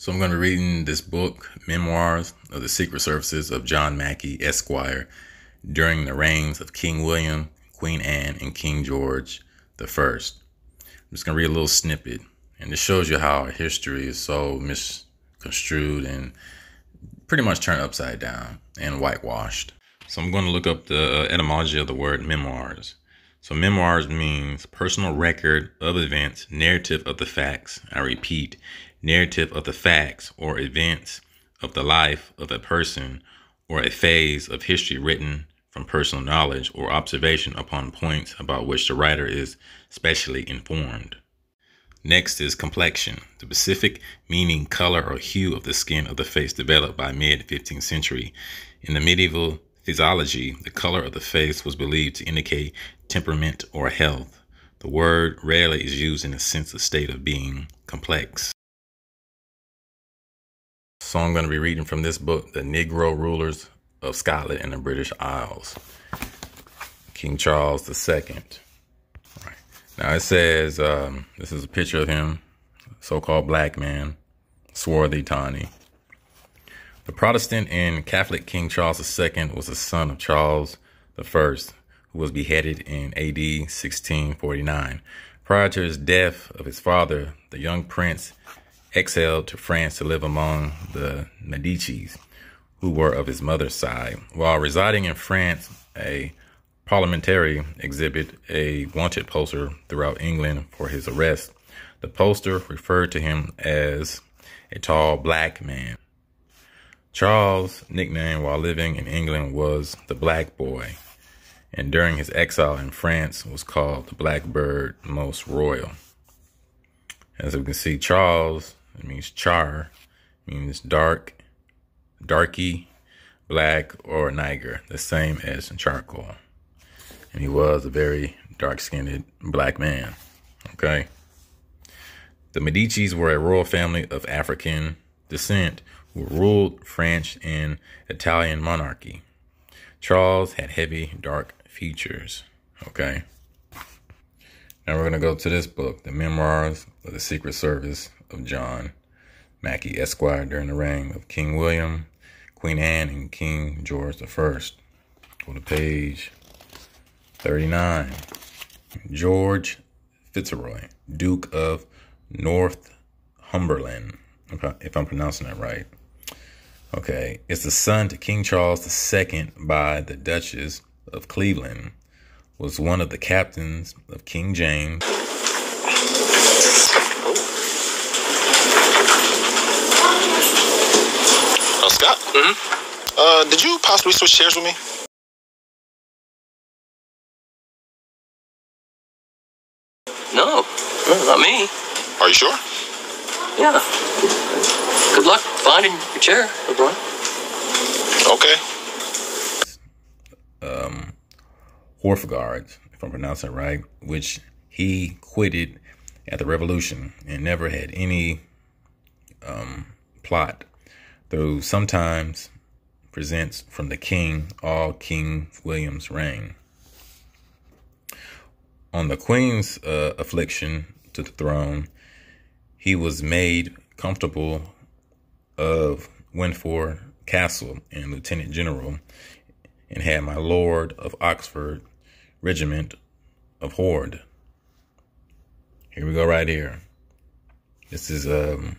So I'm going to be reading this book, Memoirs of the Secret Services of John Macky, Esquire, during the reigns of King William, Queen Anne, and King George I. I'm just going to read a little snippet. And this shows you how our history is so misconstrued and pretty much turned upside down and whitewashed. So I'm going to look up the etymology of the word memoirs. So memoirs means personal record of events, narrative of the facts. I repeat, narrative of the facts or events of the life of a person or a phase of history written from personal knowledge or observation upon points about which the writer is specially informed. Next is complexion, the specific meaning, color, or hue of the skin of the face developed by mid 15th century. In the medieval physiology, the color of the face was believed to indicate temperament or health. The word rarely is used in the sense of state of being complex. So I'm going to be reading from this book, The Negro Rulers of Scotland and the British Isles. King Charles II. Right. Now it says, um, this is a picture of him, so-called black man, swarthy, tawny. The Protestant and Catholic King Charles II was the son of Charles I, who was beheaded in AD 1649. Prior to his death of his father, the young prince exiled to France to live among the Medicis, who were of his mother's side. While residing in France, a parliamentary exhibit a wanted poster throughout England for his arrest. The poster referred to him as a tall black man. Charles' nickname while living in England was the Black Boy, and during his exile in France was called the Blackbird Most Royal. As we can see, Charles it means char, means dark, darky, black, or niger, the same as charcoal. And he was a very dark-skinned black man. Okay. The Medicis were a royal family of African descent who ruled French and Italian monarchy. Charles had heavy, dark features. Okay. Now we're going to go to this book, The Memoirs of the Secret Service of John Macky, Esquire, during the reign of King William, Queen Anne, and King George I. Go to page 39. George Fitzroy, Duke of Northumberland, if I'm pronouncing that right. Okay, it's the son to King Charles II by the Duchess of Cleveland, was one of the captains of King James. Scott? Mm-hmm. Uh, did you possibly switch chairs with me? No, not me. Are you sure? Yeah. Good luck finding your chair, LeBron. Okay. Um, Horfgard, if I'm pronouncing it right, which he quitted at the revolution and never had any um, plot though sometimes presents from the king all King William's reign. On the queen's uh, affliction to the throne, he was made comfortable of Winford Castle and Lieutenant General and had my Lord of Oxford Regiment of Horde. Here we go right here. This is um,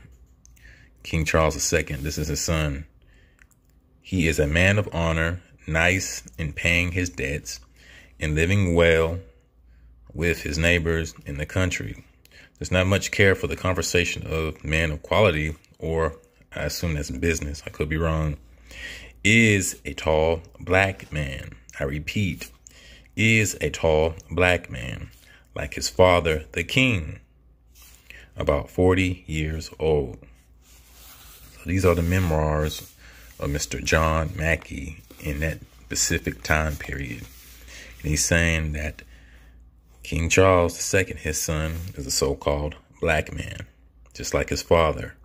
King Charles II. This is his son. He is a man of honor, nice in paying his debts, and living well with his neighbors in the country. There's not much care for the conversation of man of quality, or I assume that's business. I could be wrong. Is a tall black man. I repeat, is a tall black man, like his father, the king, about 40 years old. These are the memoirs of Mr. John Macky in that specific time period. And he's saying that King Charles II, his son, is a so-called black man, just like his father.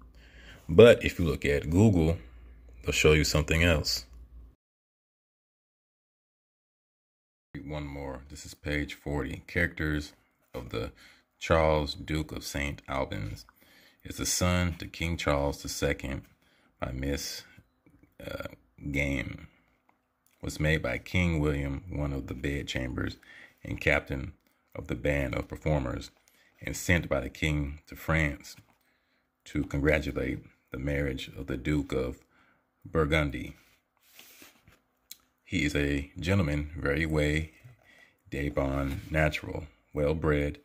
But if you look at Google, they'll show you something else. One more. This is page 40. Characters of the Charles Duke of St. Albans. Is the son to King Charles II by Miss uh, Game. Was made by King William, one of the bedchambers and captain of the band of performers, and sent by the king to France to congratulate the marriage of the Duke of Burgundy. He is a gentleman, very way, de bon natural, well bred,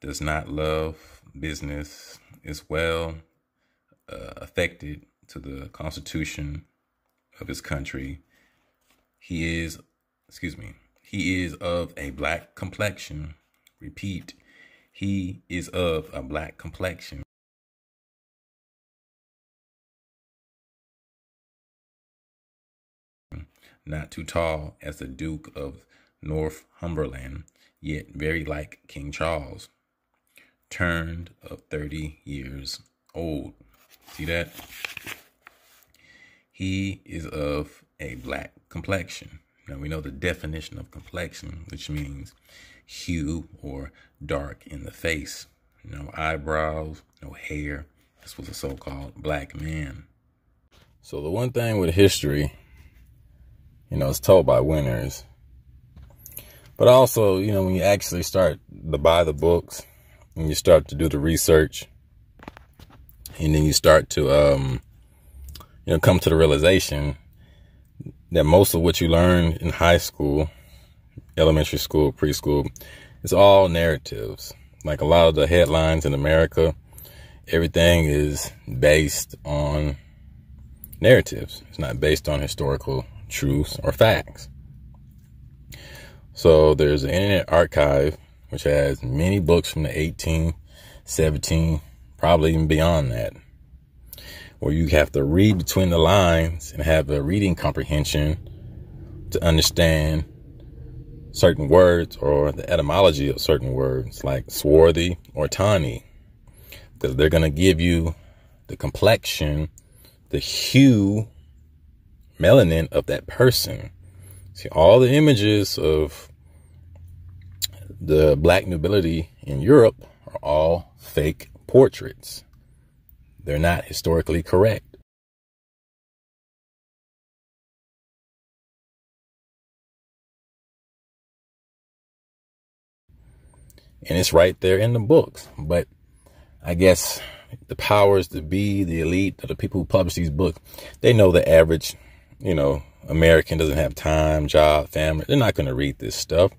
does not love business, is well uh, affected to the constitution of his country. He is, excuse me, he is of a black complexion. Repeat, he is of a black complexion. Not too tall as the Duke of Northumberland, yet very like King Charles. Turned of 30 years old. See that? He is of a black complexion. Now we know the definition of complexion, which means hue or dark in the face. No eyebrows, no hair. This was a so-called black man. So the one thing with history, you know, it's told by winners. But also, you know, when you actually start to buy the books and you start to do the research and then you start to, um, you know, come to the realization that most of what you learn in high school, elementary school, preschool, it's all narratives. Like a lot of the headlines in America, everything is based on narratives. It's not based on historical truths or facts. So there's an Internet Archive, which has many books from the 18, 17, probably even beyond that, where you have to read between the lines and have a reading comprehension to understand certain words or the etymology of certain words like swarthy or tawny because they're going to give you the complexion, the hue, melanin of that person. See, all the images of the black nobility in Europe are all fake portraits. They're not historically correct. And it's right there in the books. But I guess the powers to be, the elite, the people who publish these books, they know the average, you know, American doesn't have time, job, family. They're not going to read this stuff.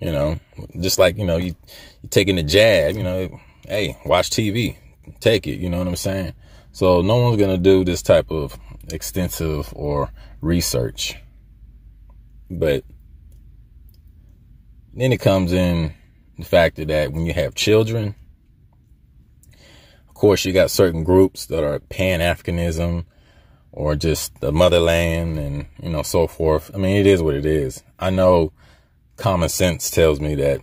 You know, just like, you know, you, you taking a jab, you know, hey, watch TV, take it. You know what I'm saying? So no one's going to do this type of extensive or research. But then it comes in the fact that when you have children, of course, you got certain groups that are Pan Africanism or just the motherland and, you know, so forth. I mean, it is what it is. I know common sense tells me that,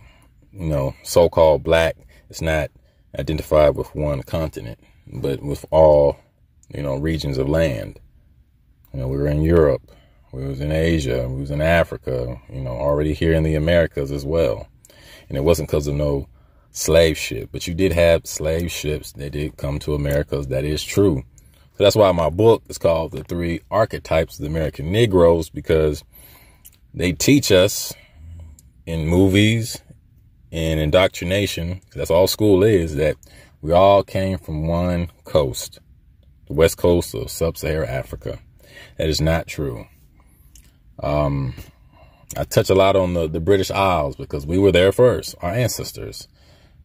you know, so called black is not identified with one continent, but with all, you know, regions of land. You know, we were in Europe, we was in Asia, we was in Africa, you know, already here in the Americas as well. And it wasn't because of no slave ship, but you did have slave ships that did come to Americas. That is true. So that's why my book is called The Three Archetypes of the American Negroes, because they teach us in movies and indoctrination, that's all school is, that we all came from one coast, the west coast of sub-Saharan Africa. That is not true. Um, I touch a lot on the, the British Isles because we were there first, our ancestors.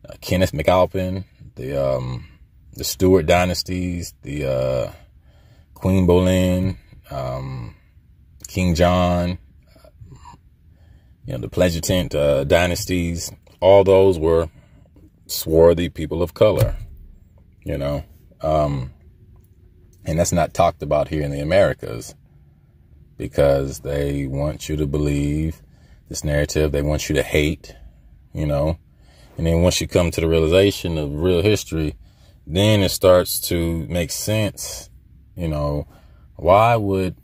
Uh, Kenneth MacAlpin, the um, the Stuart dynasties, the uh, Queen Boleyn, um, King John, you know, the Plantagenet uh, dynasties, all those were swarthy people of color, you know. Um, and that's not talked about here in the Americas because they want you to believe this narrative. They want you to hate, you know. And then once you come to the realization of real history, then it starts to make sense. You know, why would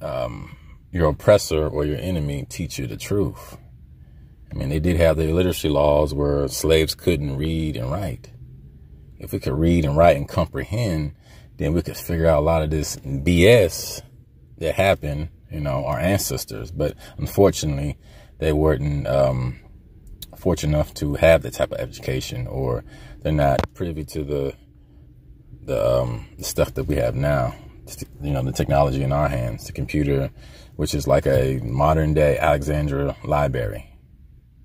um, your oppressor or your enemy teach you the truth? I mean, they did have the literacy laws where slaves couldn't read and write. if we could read and write and comprehend, then we could figure out a lot of this BS that happened, you know, our ancestors. But unfortunately, they weren't um, fortunate enough to have the type of education, or they're not privy to the the, um, the stuff that we have now. You know, the technology in our hands, the computer, which is like a modern day Alexandria library,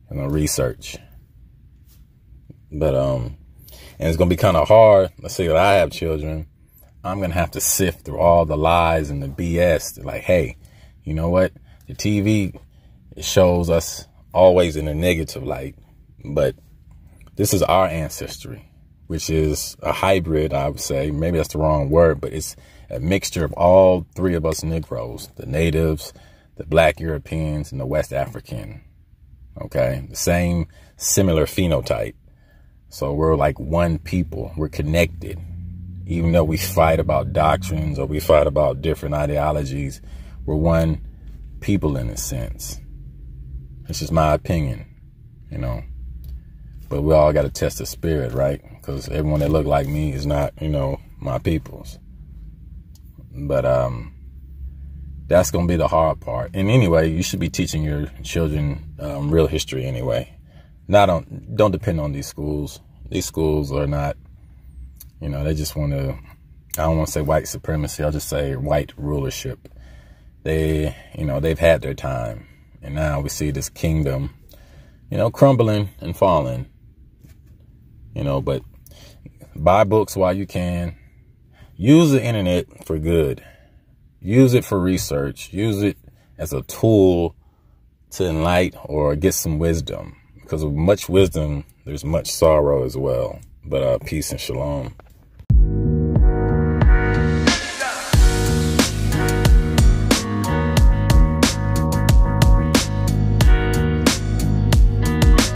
you know, research. But um, and it's gonna be kind of hard. Let's say that I have children, I'm gonna have to sift through all the lies and the BS. Like, hey, you know what? The TV shows us always in a negative light, but this is our ancestry, which is a hybrid, I would say. Maybe that's the wrong word, but it's a mixture of all three of us Negroes, the natives, the black Europeans, and the West African. Okay. The same similar phenotype. So we're like one people. We're connected. Even though we fight about doctrines or we fight about different ideologies, we're one people in a sense. It's just my opinion, you know. But we all got to test the spirit, right? Because everyone that look like me is not, you know, my people's. But um, that's gonna be the hard part. And anyway, you should be teaching your children um, real history anyway. Not on, don't depend on these schools. These schools are not, you know, they just want to. I don't want to say white supremacy. I'll just say white rulership. They, you know, they've had their time, and now we see this kingdom, you know, crumbling and falling. You know, but buy books while you can. Use the internet for good. Use it for research. Use it as a tool to enlighten or get some wisdom. Because of much wisdom, there's much sorrow as well. But uh, peace and shalom.